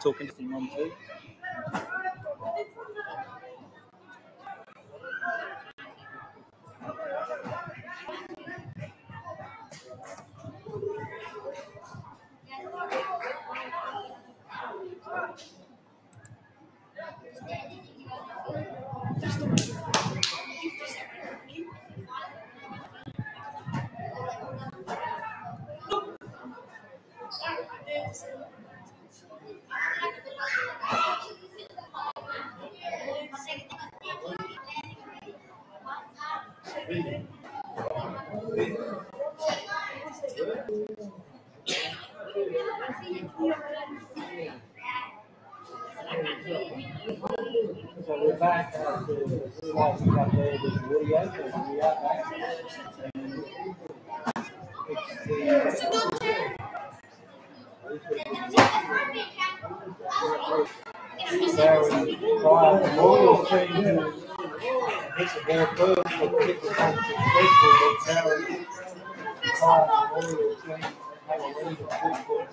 just talking to on too. So up there with the audio, we back. And It's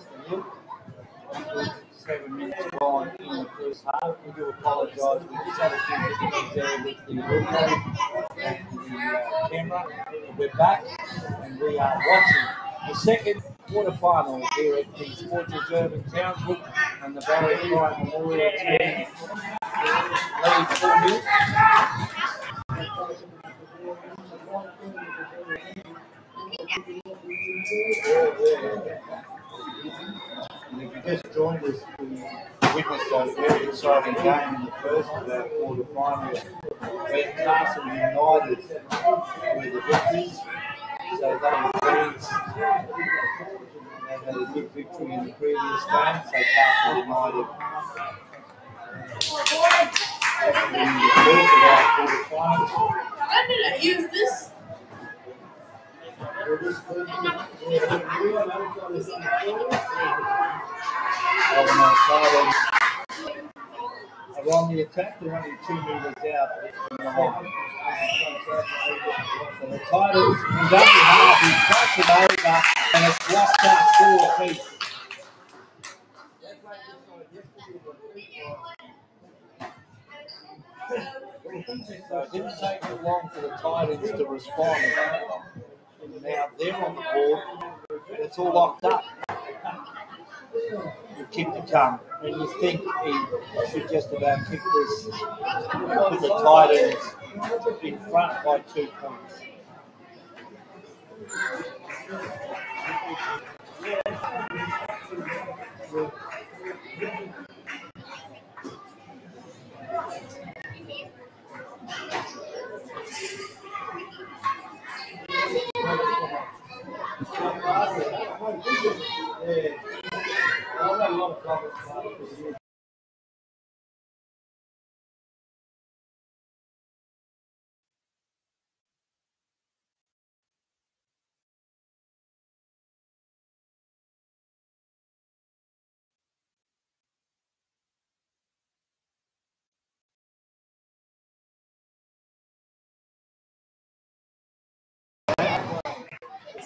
the nil. Seven minutes gone in the first half. We do apologise. We just had a few difficulties there with the audio and the uh, camera. We're back and we are watching the second quarter final here at the Sports Reserve in Townsville and the Barry Prior Memorial team lead 4 nil. And if you just joined us, we witnessed a very exciting game in the first of our quarter finals where Castle United were the victors. So they were Leeds. They had a good victory in the previous game, so Castle United of our quarter finals. When did I use this? On the attack. They're only two metres out from the line. So the Titans from double half, he cuts over and it's just up four feet. So it didn't take long for the Titans to respond. They're on the board and it's all locked up you kick the tongue, and you think he should just about kick this, put the Titans in front by two points.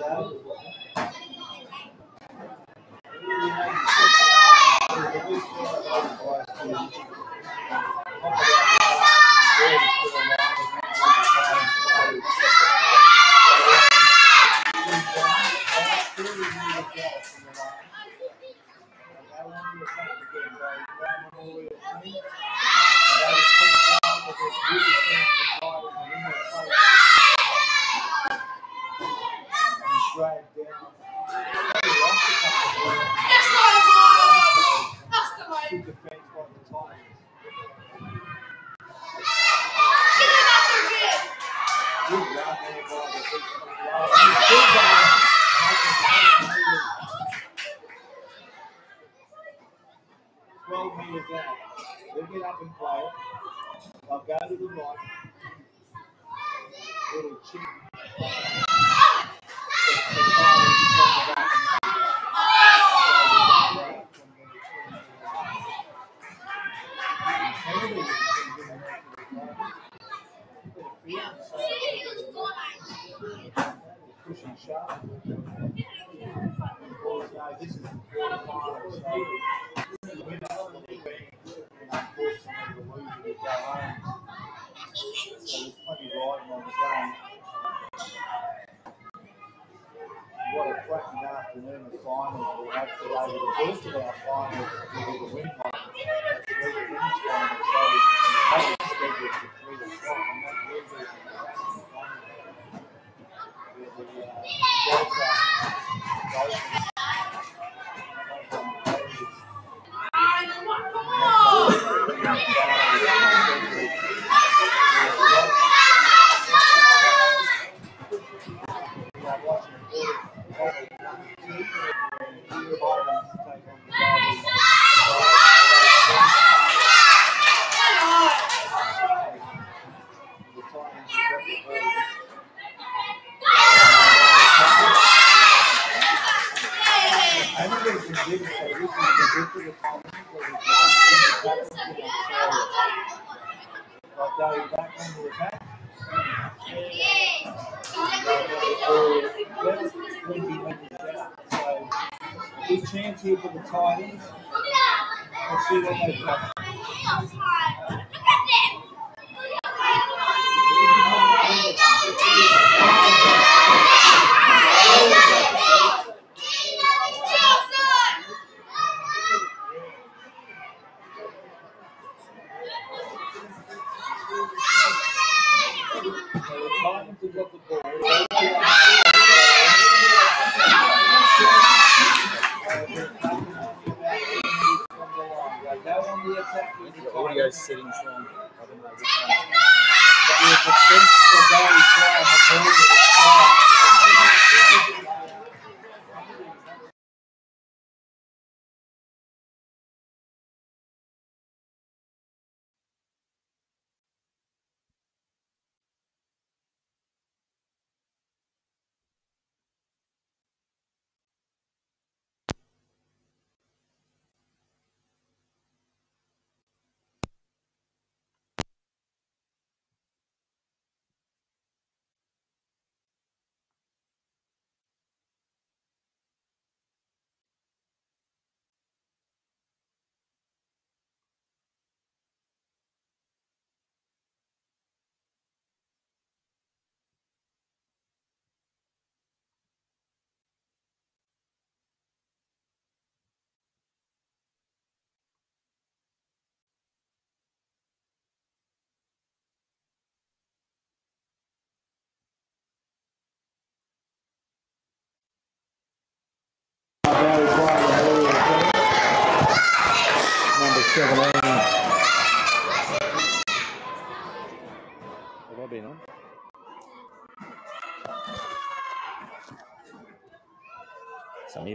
Everyone down.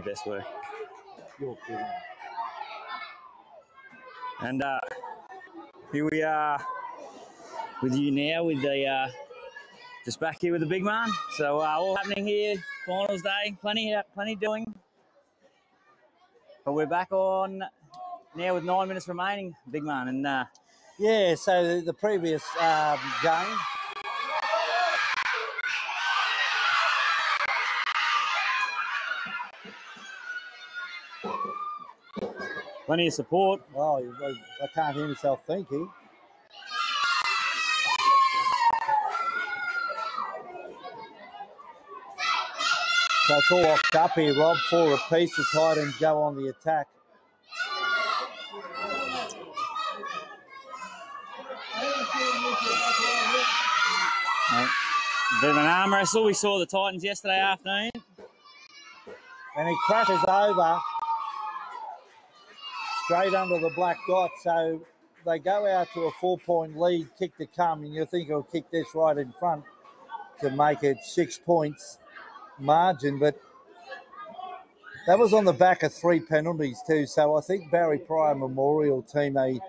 Best work. You're kidding. And uh, here we are with you now with the uh, just back here with the big man. So uh, all happening here, finals day, plenty plenty doing. But we're back on now with nine minutes remaining, big man, and uh, Yeah, so the, the previous um, game, plenty of support. oh, I, can't hear myself thinking. So it's all locked up here, Rob. Four apiece. The Titans go on the attack. Bit of an arm wrestle. We saw the Titans yesterday afternoon. and he crashes over straight under the black dot. So they go out to a four point lead, kick to come, and you think he'll kick this right in front to make it six points margin. But that was on the back of three penalties too. So I think Barry Prior Memorial team they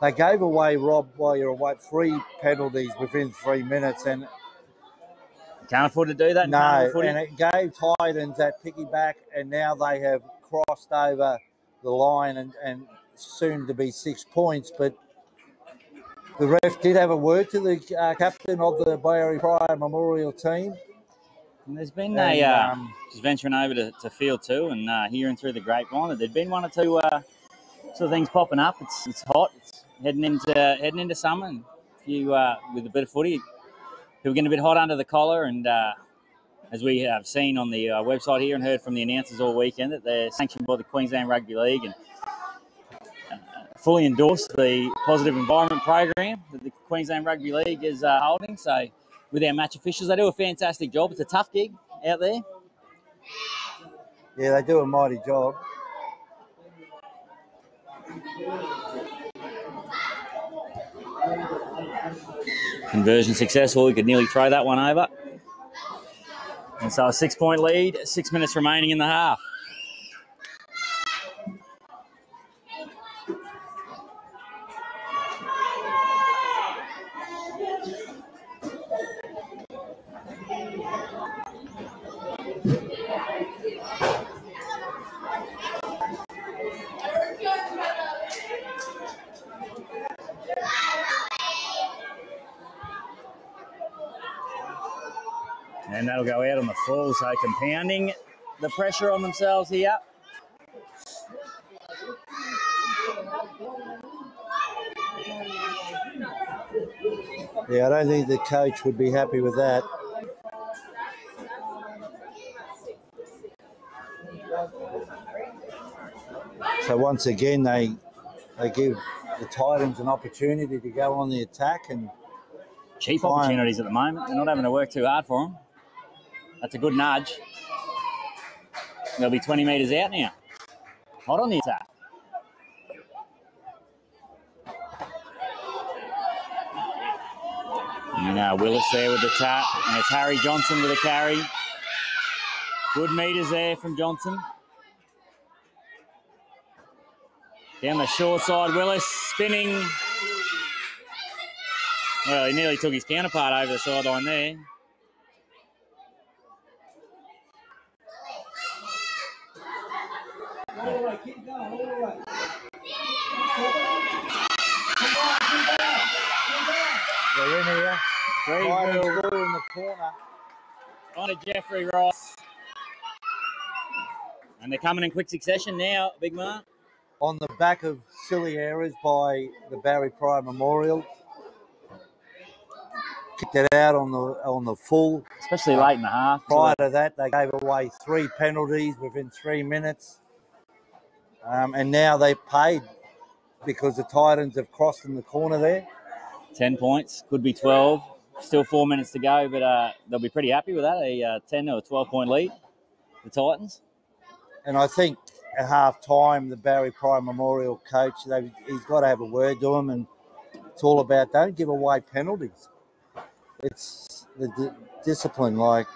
they gave away Rob while you're away three penalties within three minutes and Can't afford to do that. no, and it gave Titans that piggyback, and now they have crossed over the line and, and soon to be six points. But the ref did have a word to the uh, captain of the Barry Prior Memorial team. And there's been And, a uh, um, just venturing over to, to field two and uh, hearing through the grapevine that there'd been one or two uh, sort of things popping up. It's it's hot. It's heading into heading into summer, and a few uh, with a bit of footy. People getting a bit hot under the collar, and uh, as we have seen on the uh, website here and heard from the announcers all weekend, that they're sanctioned by the Queensland Rugby League and uh, fully endorse the positive environment program that the Queensland Rugby League is uh, holding. So, with our match officials, they do a fantastic job. It's a tough gig out there. Yeah, they do a mighty job. Conversion successful. We could nearly throw that one over. And so a six point lead, six minutes remaining in the half. And that'll go out on the full, so compounding the pressure on themselves here. Yeah, I don't think the coach would be happy with that. So once again, they they give the Titans an opportunity to go on the attack, and Cheap opportunities at the moment. They're not having to work too hard for them. That's a good nudge. They'll be 20 metres out now. Hot on the attack. And uh, Willis there with the tap. And it's Harry Johnson with a carry. Good meters there from Johnson. Down the short side, Willis spinning. Well, he nearly took his counterpart over the sideline there. They're in here. Three Titans Bill through in the corner. on to Jeffrey Ross. And they're coming in quick succession now, Big Mark. on the back of silly errors by the Barry Prior Memorial. Kicked it out on the on the full. Especially late in the half. Prior to that, they gave away three penalties within three minutes, um, and now they paid because the Titans have crossed in the corner there. 10 points, could be 12. Still four minutes to go, but uh, they'll be pretty happy with that. A uh, 10 or 12 point lead, the Titans. And I think at half time, the Barry Prior Memorial coach, he's got to have a word to him, and it's all about don't give away penalties. It's the di- discipline, like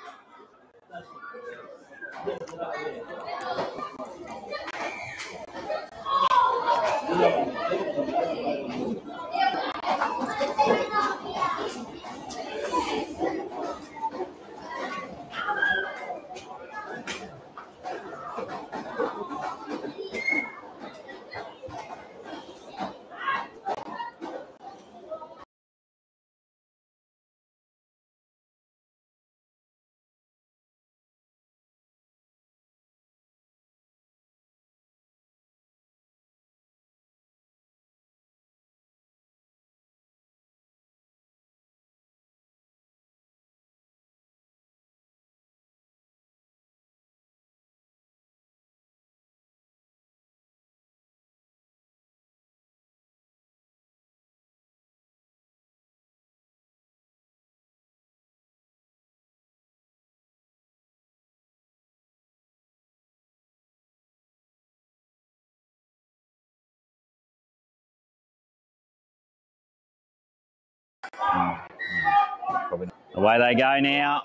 Away they go now.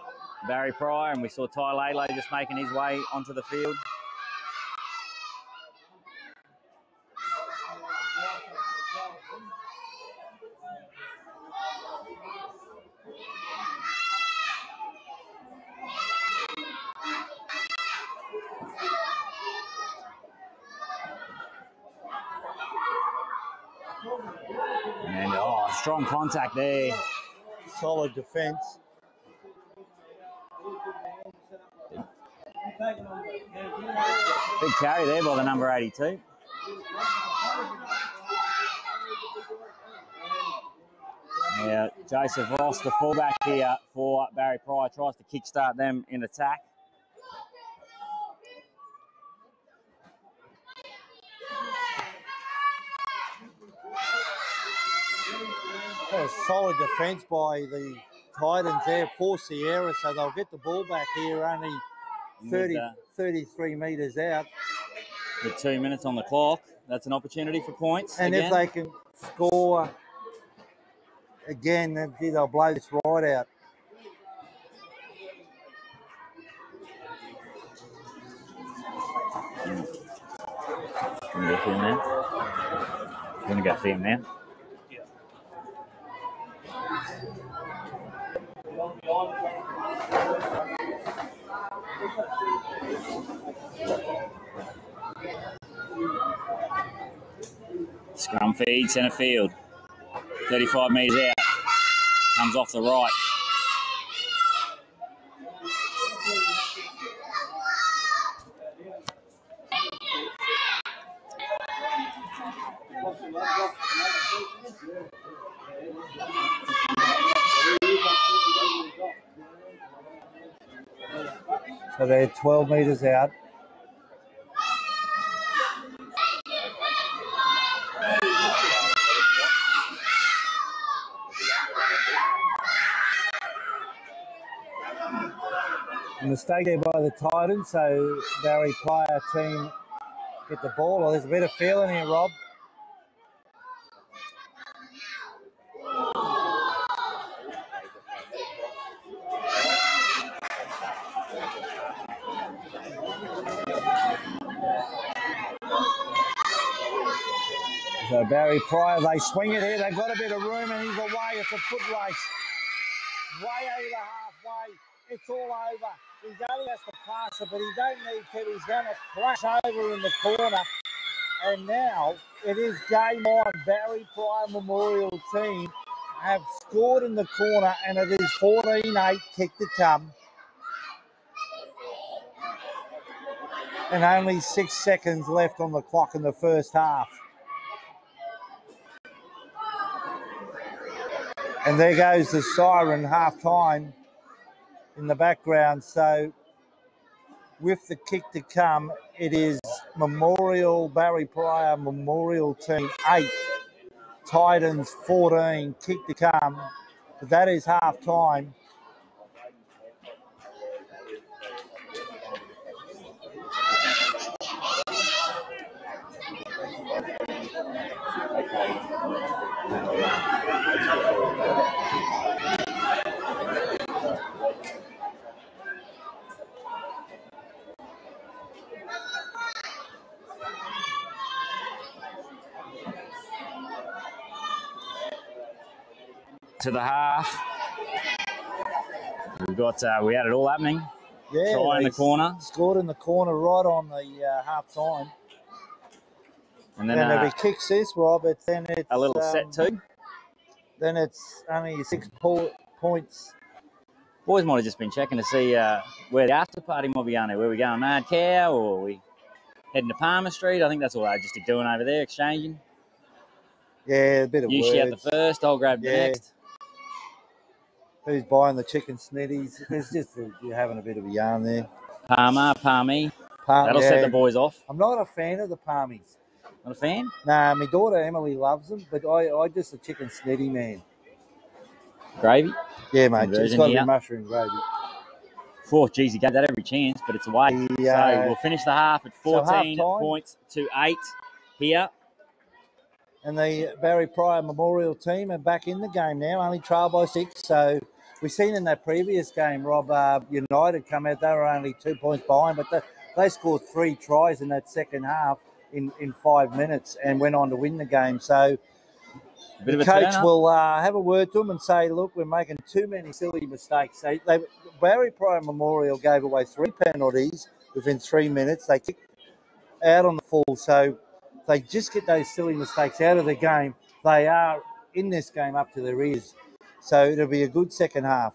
Barry Prior, and we saw Ty Lalo just making his way onto the field. And oh, strong contact there. Solid defence. Big carry there by the number 82. Yeah, Joseph Ross, the fullback here for Barry Prior, tries to kickstart them in attack. A solid defence by the Titans there for Sierra, so they'll get the ball back here only 30, With, uh, 33 metres out. with two minutes on the clock. That's an opportunity for points. And again. if they can score again, they'll blow this right out. Gonna go for him now. Gonna go for him now. Scrum feed, centre field. 35 metres out. Comes off the right. So they're 12 metres out. Mistake there by the Titans, so Barry Prior team get the ball. Oh, there's a bit of feeling here, Rob. So Barry Prior, they swing it here. They've got a bit of room, and he's away. It's a foot race. Way over halfway. It's all over. He only has to pass it, but he don't need to. He's going to crash over in the corner. And now it is game on. Barry Prior Memorial team have scored in the corner, and it is 14-8 kick to come. And only six seconds left on the clock in the first half. And there goes the siren half time in the background. So, with the kick to come, it is Memorial Barry Prior Memorial Team 8, Titans 14, kick to come. But that is half time. To the half. We've got, uh, we had it all happening. Yeah, Try in the corner. Scored in the corner right on the uh, half time. And then And uh, if he kicks this, Robert, then it's a little um, set too. Then it's only six po- points. Boys might have just been checking to see uh, where the after party might be going. Where we going, Mad Cow, or we heading to Palmer Street? I think that's all they're just doing over there, exchanging. Yeah, a bit of You shout the first, I'll grab the Yeah. next. Who's buying the chicken snitties? It's just a, you're having a bit of a yarn there. Palmer, Palmy. Palm, That'll yeah. set the boys off. I'm not a fan of the palmies. Not a fan? Nah, my daughter Emily loves them, but I, I just a chicken snitty man. Gravy. Yeah, mate. It's got to be mushroom gravy. Four, geez, you gave that every chance, but it's away. Yeah. So we'll finish the half at So 14 half-time? points to 8 here. and the Barry Prior Memorial team are back in the game now, only trail by six. So we've seen in that previous game, Rob, uh, United come out, they were only two points behind, but the, they scored three tries in that second half in, in five minutes and went on to win the game. So A bit of the a coach will uh, have a word to them and say, look, we're making too many silly mistakes. They, they, Barry Prior Memorial gave away three penalties within three minutes. They kicked out on the full. So if they just get those silly mistakes out of the game, they are in this game up to their ears. So it'll be a good second half.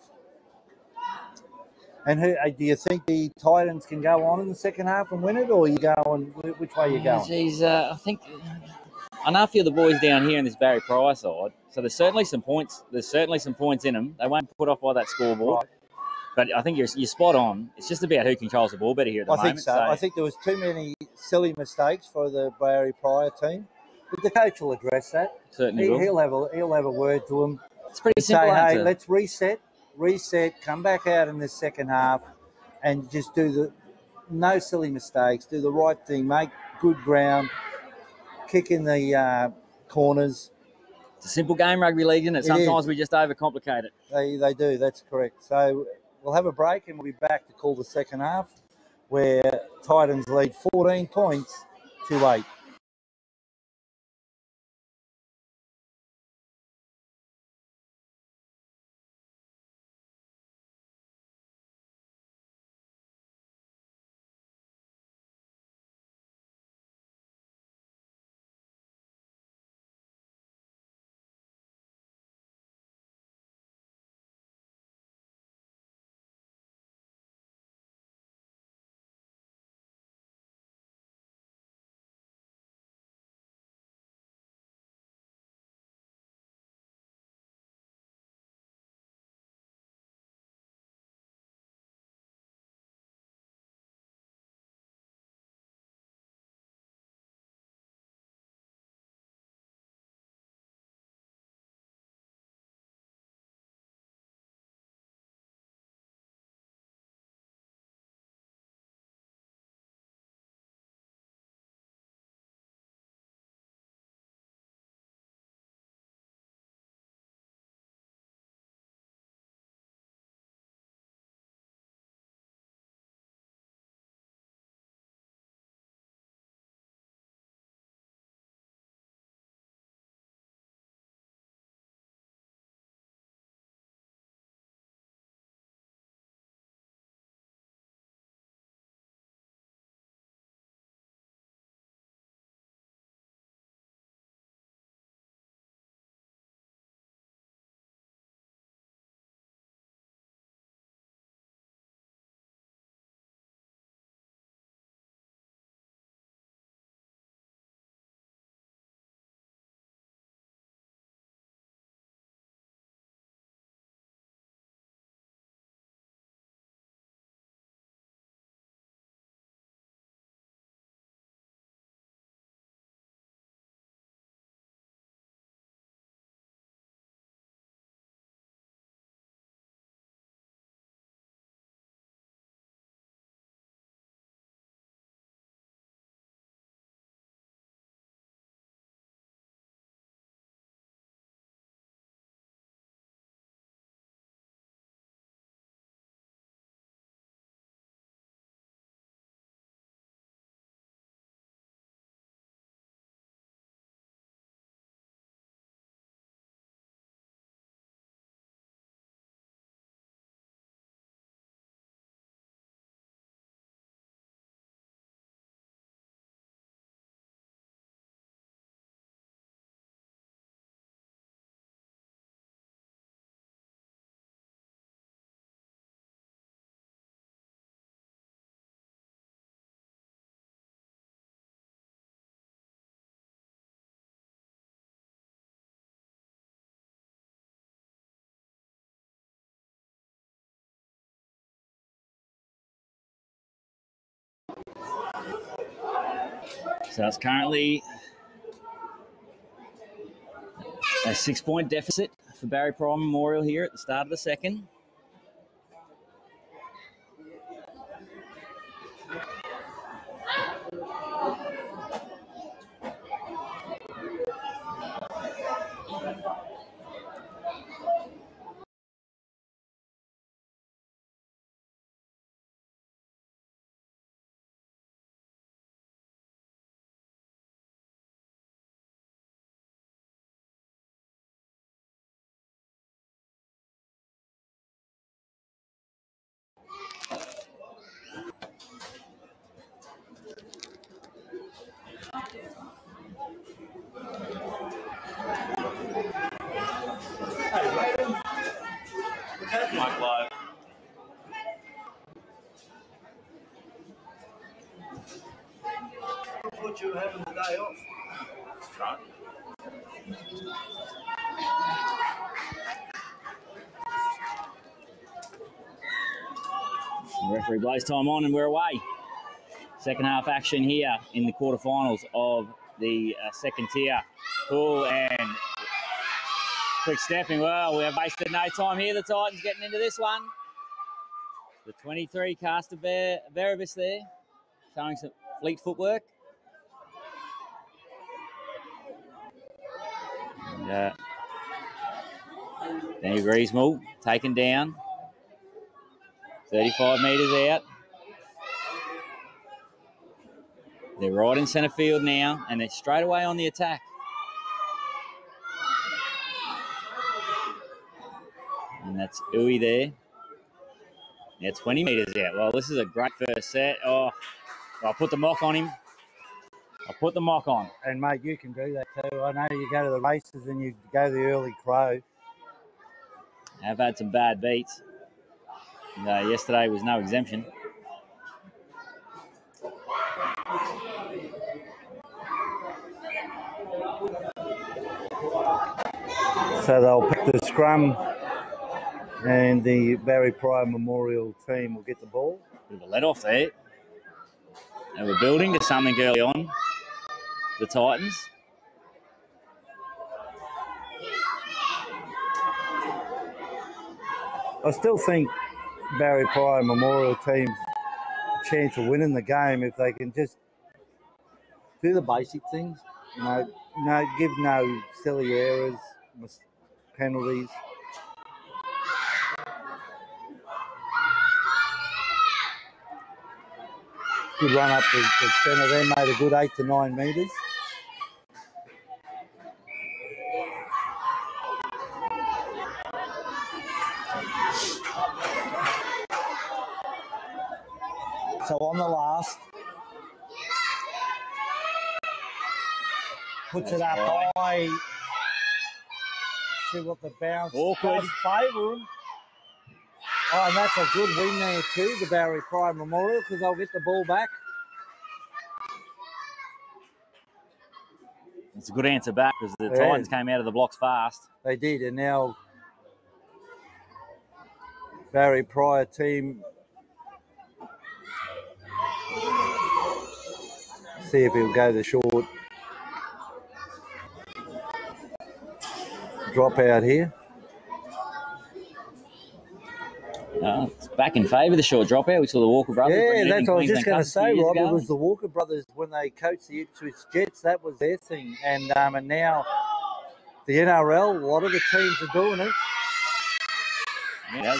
And who, uh, do you think the Titans can go on in the second half and win it, or you going? Which way you going? Geez, uh, I think I know a few of the boys down here in this Barry Prior side. So there's certainly some points. There's certainly some points in them. They won't put off by that scoreboard. Right. But I think you're, you're spot on. It's just about who controls the ball better here at the I moment. think so. I think there was too many silly mistakes for the Barry Prior team, but the coach will address that. certainly He, will. he'll have a he'll have a word to them. It's pretty simple say, hey, let's reset, reset, come back out in the second half, and just do the no silly mistakes. Do the right thing. Make good ground. Kick in the uh, corners. It's a simple game, rugby league, isn't it? Sometimes we just overcomplicate it. They they do. That's correct. So we'll have a break and we'll be back to call the second half, where Titans lead 14 points to eight. So it's currently a six point deficit for Barry Prior Memorial here at the start of the second. thought you were having the day off. Right. Blows time on and we're away. Second half action here in the quarterfinals of the uh, second tier. Cool and quick stepping. Well, we have wasted no time here. The Titans getting into this one. The 23 caster Ver- Veribus there, showing some fleet footwork. And, uh, Danny Griezmann taken down. 35 metres out. They're right in centre field now, and they're straight away on the attack. And that's Uwe there. Now 20 metres out. Well, this is a great first set. Oh, I'll put the mock on him. I'll put the mock on. And mate, you can do that too. I know you go to the races and you go the early crow. I've had some bad beats. Uh, yesterday was no exemption. So they'll pick the scrum and the Barry Prior Memorial team will get the ball. Bit of a let off there. They were building to something early on. The Titans. I still think Barry Prior Memorial team's chance of winning the game if they can just do the basic things. You know, no give no silly errors, penalties. Good run up the, the centre there, made a good eight to nine metres. So on the last, it That's up high. See what the bounce Awkward. does favour him. Oh, and that's a good win there too, the Barry Prior Memorial, because they'll get the ball back. It's a good answer back because the Yeah. Titans came out of the blocks fast. They did, and now Barry Prior team. See if he'll go the short drop out here. It's back in favour, of the short dropout. We saw the Walker brothers. Yeah, that's what I was just going to say, Rob. It was the Walker brothers when they coached the Ipswich Jets. That was their thing, and um, and now the NRL. A lot of the teams are doing it. Yeah,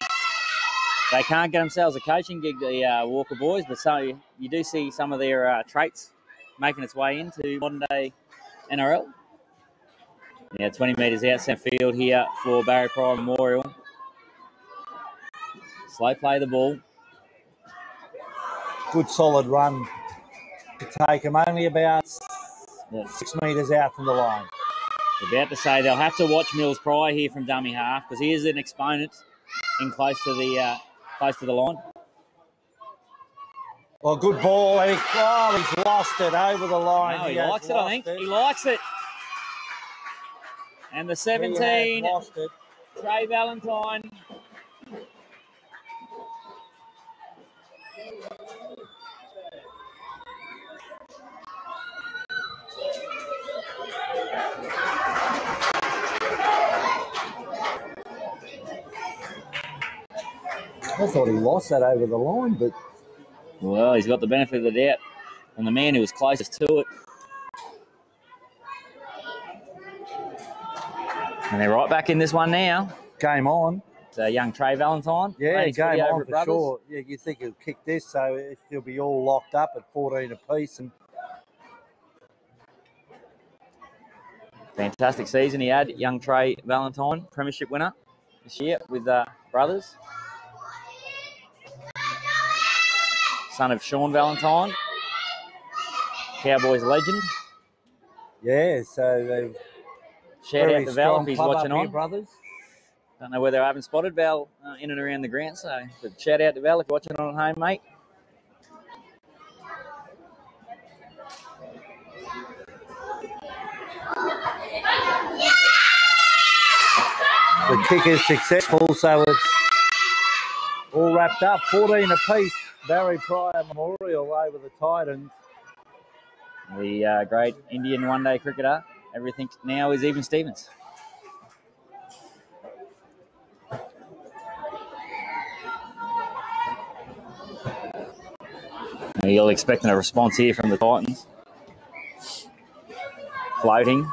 they can't get themselves a coaching gig, the uh, Walker boys, but so you do see some of their uh, traits making its way into modern day NRL. Yeah, 20 metres out centre field here for Barry Prior Memorial. Slow play the ball. Good solid run to take him Only about six metres out from the line. About to say they'll have to watch Mills Prior here from dummy half because he is an exponent in close to the uh, close to the line. Well, good ball. He, oh, he's lost it over the line. No, he has likes it, I think. it. He likes it. And the 17, has lost it. Trey Valentine. I thought he lost that over the line, but Well, he's got the benefit of the doubt And the man who was closest to it. And they're right back in this one now. game on. It's uh, young Trey Valentine. Yeah, game on for Brothers. sure. Yeah, you think he'll kick this, so he'll be all locked up at 14 apiece. And Fantastic season he had, young Trey Valentine, premiership winner this year with uh, brothers. Son of Sean Valentine, Cowboys legend. yeah, so they've Shout Very out to Val if he's watching on. Brothers. Don't know whether I haven't spotted Val uh, in and around the grant, so but shout out to Val if you're watching on at home, mate. The kick is successful, so it's all wrapped up. 14 apiece. Barry Prior Memorial over the Titans. The uh, great Indian one-day cricketer. Everything now is even Stevens. You're expecting a response here from the Titans. Floating.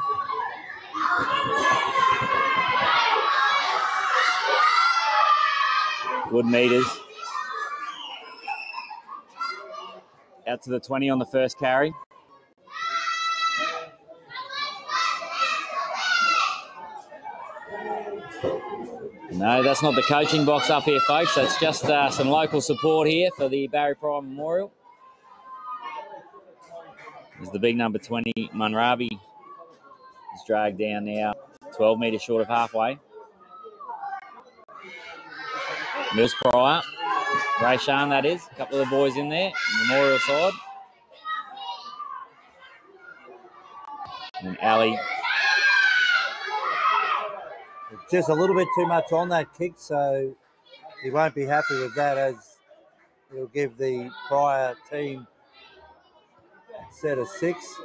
Good meters. Out to the 20 on the first carry. No, that's not the coaching box up here, folks. That's just uh, some local support here for the Barry Prior Memorial. There's the big number 20, Munrabi. Is dragged down now, 12 metres short of halfway. Mills Prior, Ray Shan, that is. A couple of the boys in there, Memorial side. And Ali Just a little bit too much on that kick, so he won't be happy with that as he'll give the prior team set of six,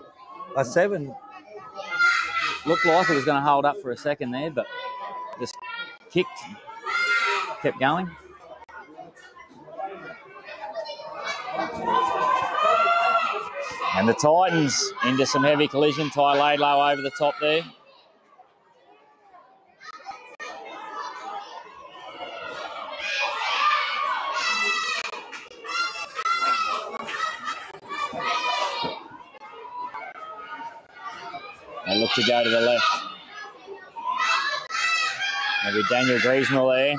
a seven. looked like it was going to hold up for a second there, but just kicked, kept going. And the Titans into some heavy collision. Ty laid low over the top there. To go to the left. Maybe Daniel Griesnell there.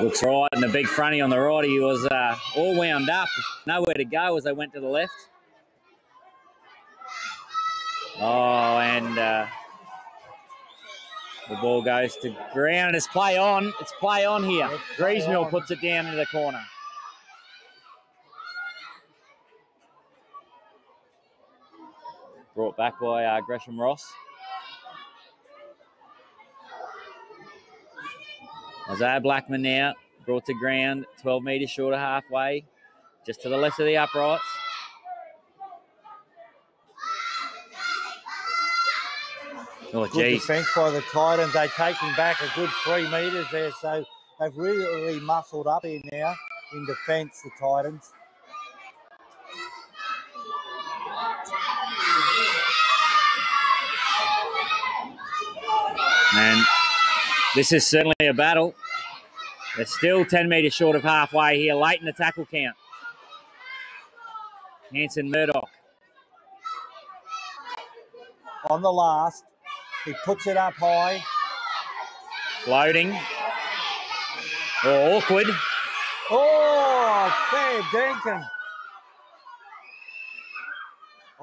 Looks right, and the big fronty on the right. He was uh, all wound up, nowhere to go as they went to the left. Oh, and uh, the ball goes to ground. It's play on. It's play on here. on. puts it down into the corner. Brought back by uh, Gresham Ross. Isaiah Blackman now brought to ground, 12 metres short of halfway, just to the left of the uprights. Oh, Good geez. defence by the Titans. They take him back a good three metres there, so they've really, really muscled up here now in defence, the Titans. And this is certainly a battle. They're still 10 metres short of halfway here, late in the tackle count. Hanson Murdoch. On the last, he puts it up high. Floating. Oh, awkward. Oh, fair dinkum.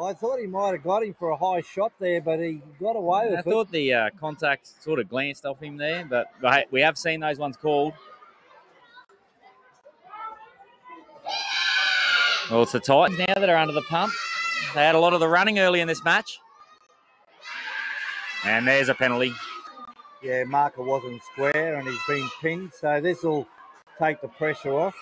I thought he might have got him for a high shot there, but he got away I with it. I thought the uh, contact sort of glanced off him there, but hey, we have seen those ones called. Well, it's the Titans now that are under the pump. They had a lot of the running early in this match. And there's a penalty. Yeah, marker wasn't square and he's been pinned, so this will take the pressure off.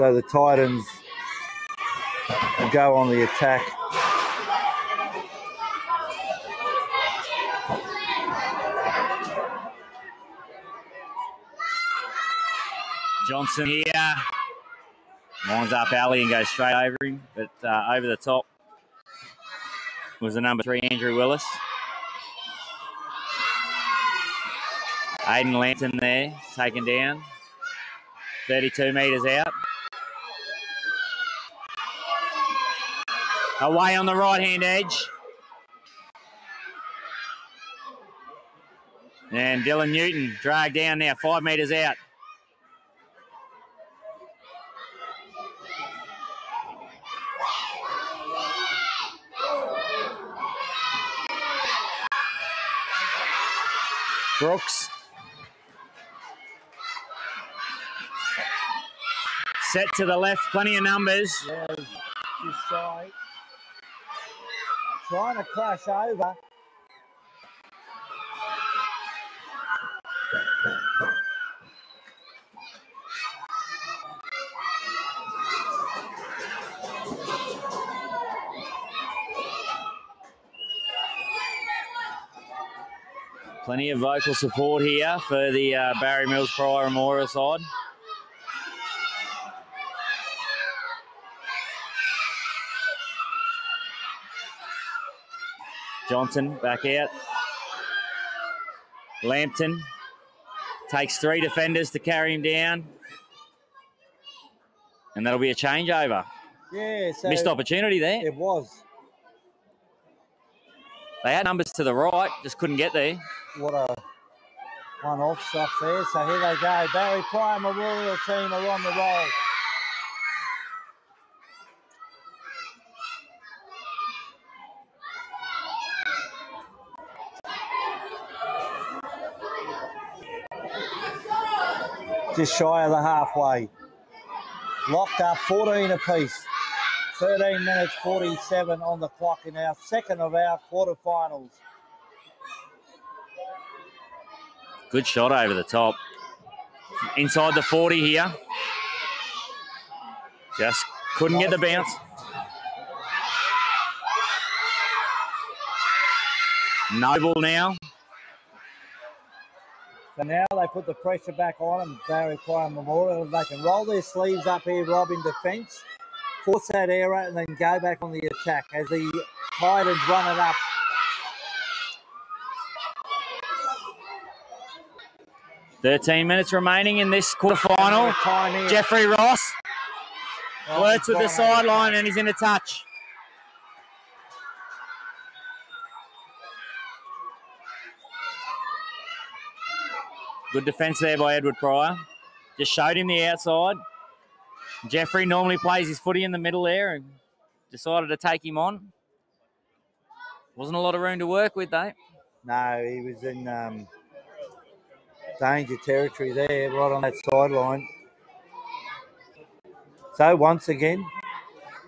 So the Titans go on the attack. Johnson here. Lines up alley and goes straight over him, but uh, over the top was the number three, Andrew Willis. Aiden Lanton there, taken down. 32 metres out. Away on the right hand edge. And Dylan Newton dragged down now, five metres out. Brooks. Set to the left, plenty of numbers. Yeah. Trying to crash over. Plenty of vocal support here for the uh, Barry Mills Prior Memorial side. Johnson back out. Lampton takes three defenders to carry him down. And that'll be a changeover. Yeah, so Missed opportunity there. it was. They had numbers to the right, just couldn't get there. What a one-off stuff there. So here they go. Barry Prior Memorial team are on the roll. Just shy of the halfway. Locked up 14 apiece. 13 minutes 47 on the clock in our second of our quarterfinals. Good shot over the top. Inside the 40 here. Just couldn't get the bounce. Noble now. So now they put the pressure back on them, Barry Prior Memorial. They can roll their sleeves up here, Rob, in defence, force that error, and then go back on the attack as the Titans run it up. Thirteen minutes remaining in this quarterfinal. Jeffrey Ross works with the he's gone over. sideline and he's in a touch. Good defence there by Edward Prior. Just showed him the outside. Jeffrey normally plays his footy in the middle there and decided to take him on. Wasn't a lot of room to work with though. No, he was in um, danger territory there, right on that sideline. So once again,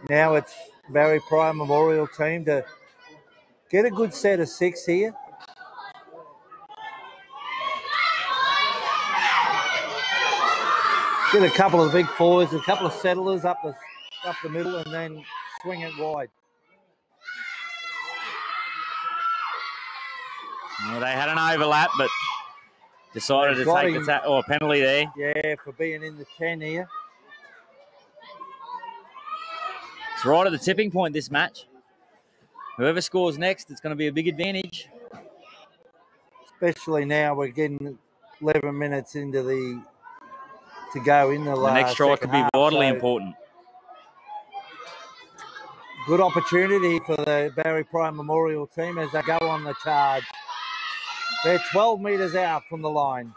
now it's Barry Prior Memorial team to get a good set of six here. Get a couple of big fours, a couple of settlers up the up the middle, and then swing it wide. Well, they had an overlap, but decided to They've take the him. ta- or penalty there. Yeah, for being in the ten here. It's right at the tipping point this match. Whoever scores next, it's going to be a big advantage. especially now we're getting 11 minutes into the to go in the, The last next try could be vitally important. Good opportunity for the Barry Prior Memorial team as they go on the charge. They're 12 metres out from the line.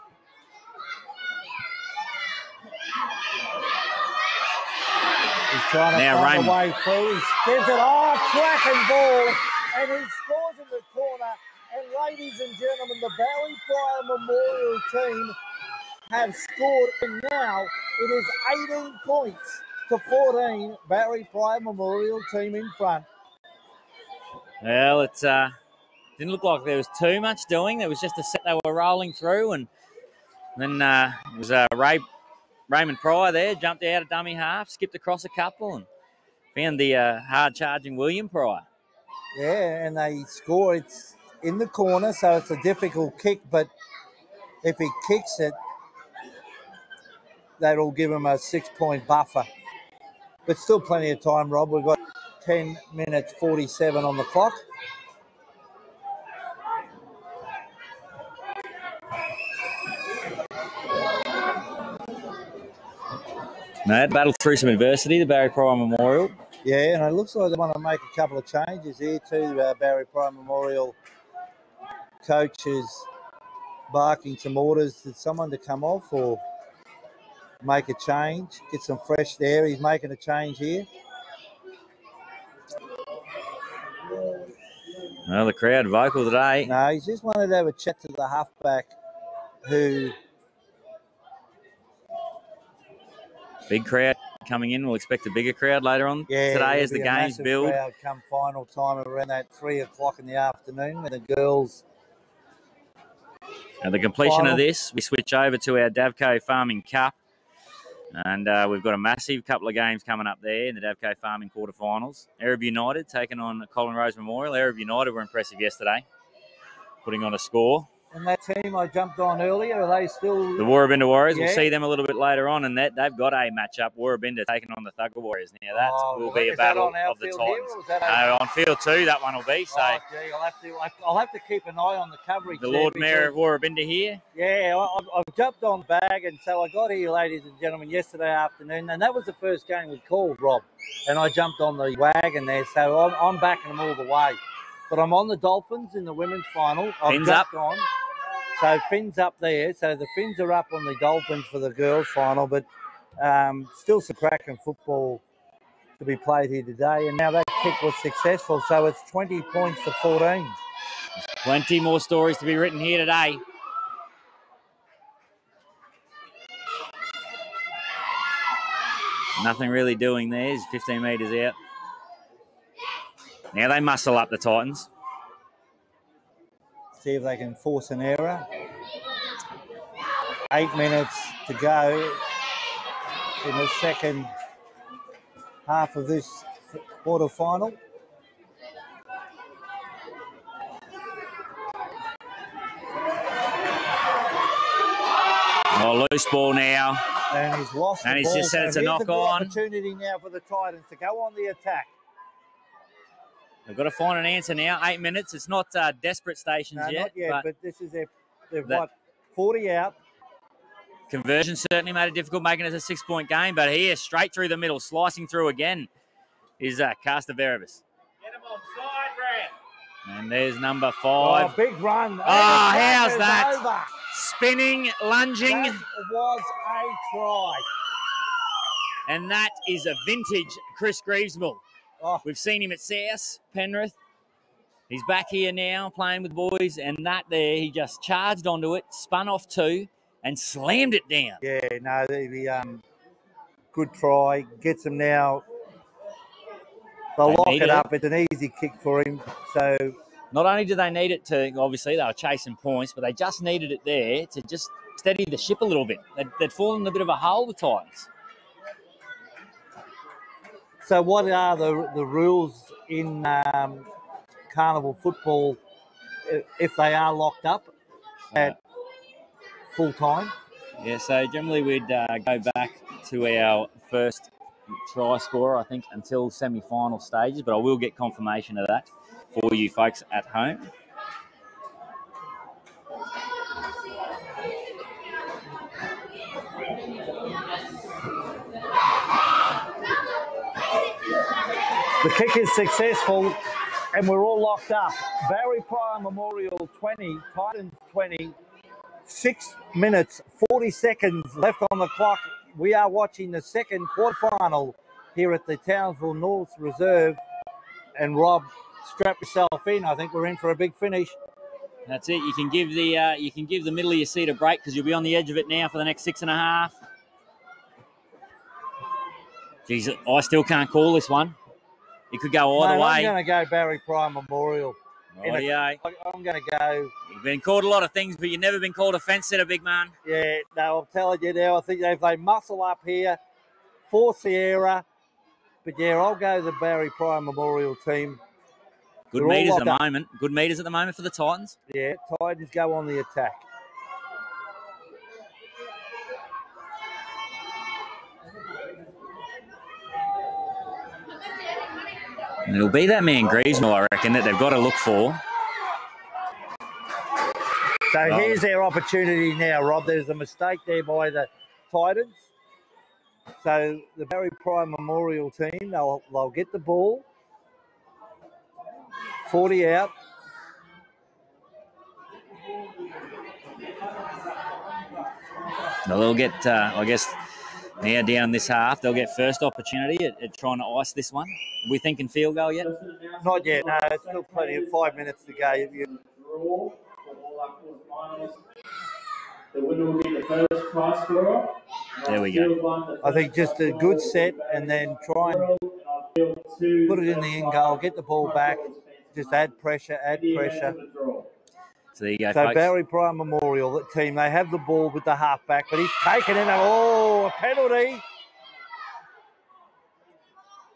He's trying to Now find Raymond. a way through. He gives it off, cracking ball, and he scores in the corner. And ladies and gentlemen, the Barry Prior Memorial team have scored, and now it is 18 points to 14. Barry Prior Memorial team in front. Well, it uh, didn't look like there was too much doing. There was just a set they were rolling through, and then uh, it was uh, Ray, Raymond Prior there, jumped out of dummy half, skipped across a couple, and found the uh, hard charging William Prior. Yeah, and they score. It's in the corner, so it's a difficult kick. But if he kicks it, that'll give him a six-point buffer. But still plenty of time, Rob. We've got 10 minutes 47 on the clock. No, that battled through some adversity, the Barry Prior Memorial. Yeah, and it looks like they want to make a couple of changes here too. Uh, Barry Prior Memorial coaches barking some orders. Did someone to come off or make a change? Get some fresh air. He's making a change here. Well, the crowd vocal today. No, he just wanted to have a chat to the halfback who Big crowd coming in. We'll expect a bigger crowd later on Yeah, today as the games build. crowd come final time around that three o'clock in the afternoon when the girls. At the completion Final. of this, we switch over to our Davco Farming Cup. And uh, we've got a massive couple of games coming up there in the Davco Farming quarterfinals. Arab United taking on Colin Rose Memorial. Arab United were impressive yesterday, putting on a score. And that team I jumped on earlier, are they still? The Woorabinda Warriors, we'll see them a little bit later on, and that they've got a matchup. Woorabinda taking on the Thugger Warriors. Now that Oh, will be a battle of the Titans. or is that Uh, on field two, that one will be. So Oh, gee, I'll have to. I'll have to keep an eye on the coverage. the Lord Mayor of Woorabinda here. Yeah, I, I've- I've jumped on bag, and so I got here, ladies and gentlemen, yesterday afternoon, and that was the first game we called, Rob. And I jumped on the wagon there, so I'm, I'm backing them all the way. But I'm on the Dolphins in the women's final. I've Fins jumped on. So Fins up there. So the Fins are up on the Dolphins for the girls' final, but um, still some cracking football to be played here today. And now that kick was successful, so it's 20 points to 14. Plenty more stories to be written here today. Nothing really doing there. He's 15 metres out. Now they muscle up the Titans. See if they can force an error. Eight minutes to go in the second half of this quarter final. Oh, loose ball now. And he's lost And he's ball, just said so it's a knock on. opportunity now for the Titans to go on the attack. They've got to find an answer now. Eight minutes. It's not uh, desperate stations No, yet, not yet, but but this is their, their That- what, 40 out. conversion certainly made it difficult, making it a six-point game. But here, straight through the middle, slicing through again, is uh, Casta Veribus. Get him on side, Brad. And there's number Oh, five. big run. Ah, And how's that? Over. Spinning, lunging. That was a try. And that is a vintage Chris Greavesmill. Oh, We've seen him at South, Penrith. He's back here now playing with boys, and that there, he just charged onto it, spun off two, and slammed it down. Yeah, no, the, the um, good try gets them now. They'll They lock it it. up. It's an easy kick for him. So Not only do they need it to, obviously, they were chasing points, but they just needed it there to just steady the ship a little bit. They'd, they'd fallen in a bit of a hole, the Titans. So, what are the the rules in um, carnival football if they are locked up at full time? Yeah, so generally we'd uh, go back to our first try scorer, I think, until semi final stages, but I will get confirmation of that for you folks at home. The kick is successful, and we're all locked up. Barry Prior Memorial 20, Titans 20, six minutes, 40 seconds left on the clock. We are watching the second quarterfinal here at the Townsville North Reserve. And Rob, strap yourself in. I think we're in for a big finish. That's it. You can give the uh, you can give the middle of your seat a break because you'll be on the edge of it now for the next six and a half. Geez, I still can't call this one. It could go either Mate, I'm way. going to go Barry Prior Memorial. Oh, a- Rightio. I'm going to go. You've been called a lot of things, but you've never been called a fence sitter, big man. Yeah, no, I'm telling you now. I think if they muscle up here, force Sierra. But yeah, I'll go the Barry Prior Memorial team. Good They're all meters at the moment. Good meters at the moment for the Titans. Yeah, Titans go on the attack. And it'll be that man Greavesmill, I reckon, that they've got to look for. So Oh. here's their opportunity now, Rob. There's a mistake there by the Titans. So the Barry Prior Memorial team, they'll they'll get the ball. 40 out. Now they'll get, uh, I guess, now down this half, they'll get first opportunity at, at trying to ice this one. Are we thinking field goal yet? Not yet. No, it's still plenty of five minutes to go. You- Draw for all our quarterfinals. The winner will be the first scorer There we go. I think just a good set and then try and put it in the end goal, get the ball back, just add pressure, add pressure. So there you go, So folks. Barry Prior Memorial, that team, they have the ball with the halfback, but he's taken in. Oh, a penalty.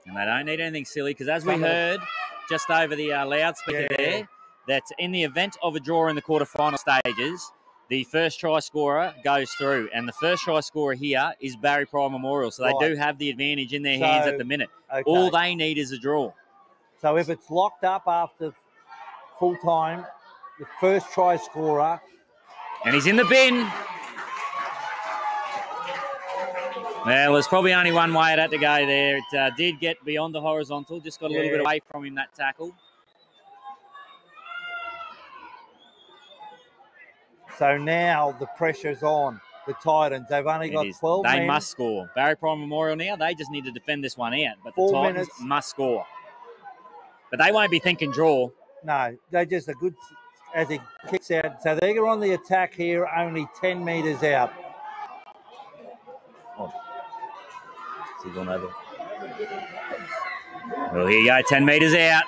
And they don't need anything silly because, as we Some of the- heard just over the uh, loudspeaker Yeah. there, that in the event of a draw in the quarterfinal stages, the first try scorer goes through. And the first try scorer here is Barry Prior Memorial. So they Right. do have the advantage in their hands at the minute. Okay. All they need is a draw. So if it's locked up after full time, the first try scorer, And he's in the bin. Well, there's probably only one way it had to go there. It uh, did get beyond the horizontal, just got a little bit away from him that tackle. so now the pressure's on. The Titans, they've only It got is- 12 they men. must score. Barry Prior Memorial now, they just need to defend this one out. But the Four Titans minutes. must score. But they won't be thinking draw. No, they're just a good as he kicks out. So they're on the attack here, only 10 metres out. Oh. He's on over. Well, here you go, 10 metres out.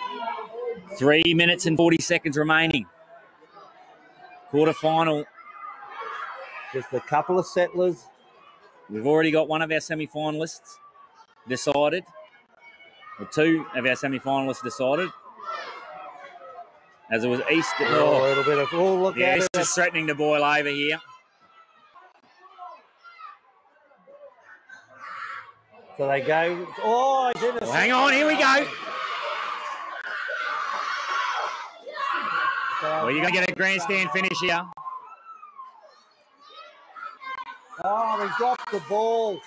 Three minutes and 40 seconds remaining. Quarter final. Just a couple of settlers. We've already got one of our semi finalists decided, or two of our semi finalists decided. As it was East. Oh, oh, a Oh, little bit of, oh, look yeah, at it's it. just threatening to boil over here. So they go, oh, in the Well, hang on, here we go. Well, you're going to get a grandstand finish here. Oh, he dropped the ball.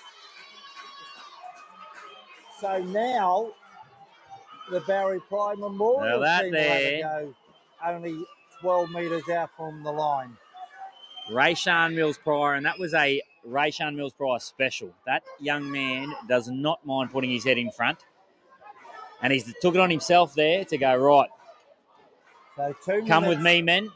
So now the Barry Prior Memorial Now that team will have there- only 12 metres out from the line. Rayshawn Mills Prior, and that was a Rayshawn Mills Prior special. That young man does not mind putting his head in front. And he's took it on himself there to go, right, So two come with me, men.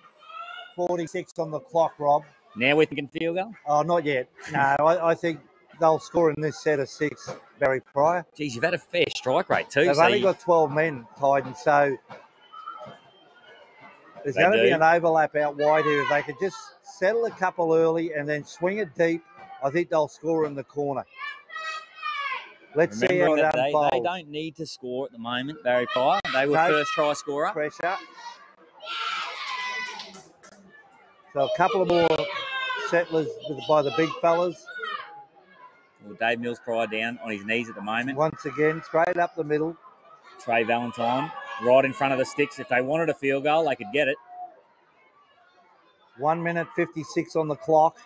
46 on the clock, Rob. Now we're thinking field goal. Oh, not yet. No, I, I think they'll score in this set of six, Barry Prior. Geez, you've had a fair strike rate too. They've so only you- got 12 men, tied, and so there's They going to be an overlap out wide here. If they could just settle a couple early and then swing it deep, I think they'll score in the corner. Let's see how it they, unfolds. they don't need to score at the moment, Barry Prior. They were No. first try scorer. Pressure. So a couple of more settlers by the big fellas. Well, Dave Mills Prior down on his knees at the moment. Once again, straight up the middle. Trey Valentine right in front of the sticks. If they wanted a field goal, they could get it. One minute 56 on the clock.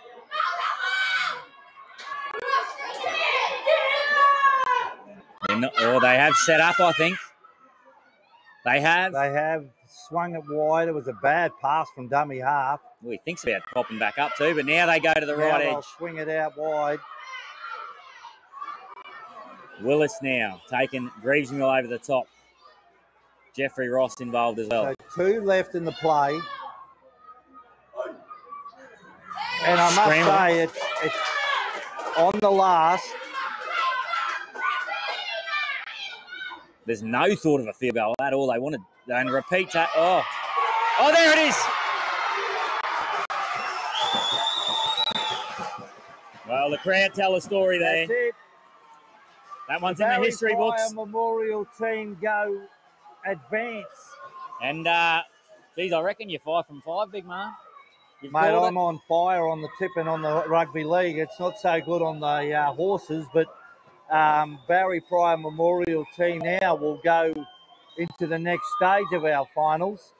Not- or they have set up, I think. They have. They have swung it wide. It was a bad pass from dummy half. Well, he thinks about popping back up too, but now they go to the Now right they'll edge. swing it out wide. Willis now taking Greavesing all over the top. Jeffrey Ross involved as well. So two left in the play. And I must Scramble. say, it's, it's on the last. There's no thought of a field goal at all. They wanted and repeat that. Oh, oh, there it is. Well, the crowd tell a story there. That's it. That one's in the history books. Memorial team go advance. And uh, geez, I reckon you're five from five, big man. You've Mate, I'm it. on fire on the tip and on the rugby league. It's not so good on the uh, horses, but um, Barry Prior Memorial team now will go into the next stage of our finals.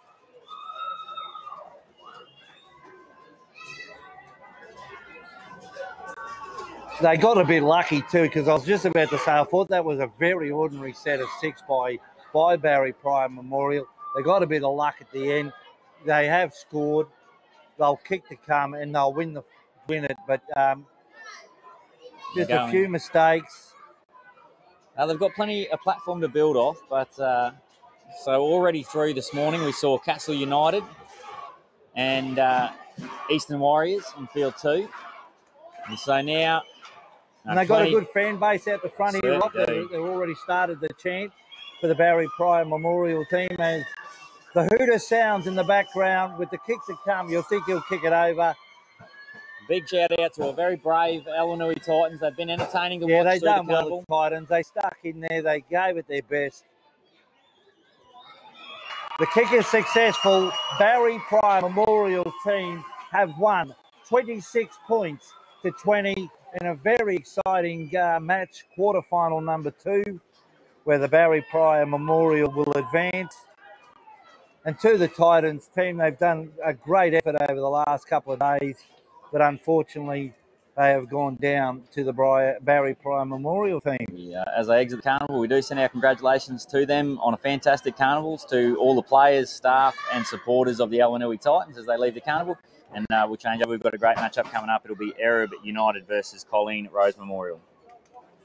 They got a bit lucky too, because I was just about to say I thought that was a very ordinary set of six by by Barry Prior Memorial. They got a bit of luck at the end. They have scored they'll kick the come and they'll win the win it. But um, just a few mistakes. Uh, they've got plenty a platform to build off, but uh, so already through this morning we saw Castle United and uh, Eastern Warriors in field two, and so now And they've got a good fan base out the front here. They've, they've already started the chant for the Barry Prior Memorial team as the hooter sounds in the background with the kick to come. You'll think he'll kick it over. Big shout out to a very brave Elanui Titans. They've been entertaining to Yeah, watch they through done the well, the Titans. They stuck in there. They gave it their best. The kick is successful. Barry Prior Memorial team have won 26 points to 20 in a very exciting uh, match, quarterfinal number two, where the Barry Prior Memorial will advance. And to the Titans team, they've done a great effort over the last couple of days, but unfortunately, they have gone down to the Barry Prior Memorial team. We, uh, as they exit the carnival, we do send our congratulations to them on a fantastic carnival, to all the players, staff, and supporters of the Elanui Titans as they leave the carnival. And uh, we'll change up. We've got a great matchup coming up. It'll be Arab United versus Colleen Rose Memorial.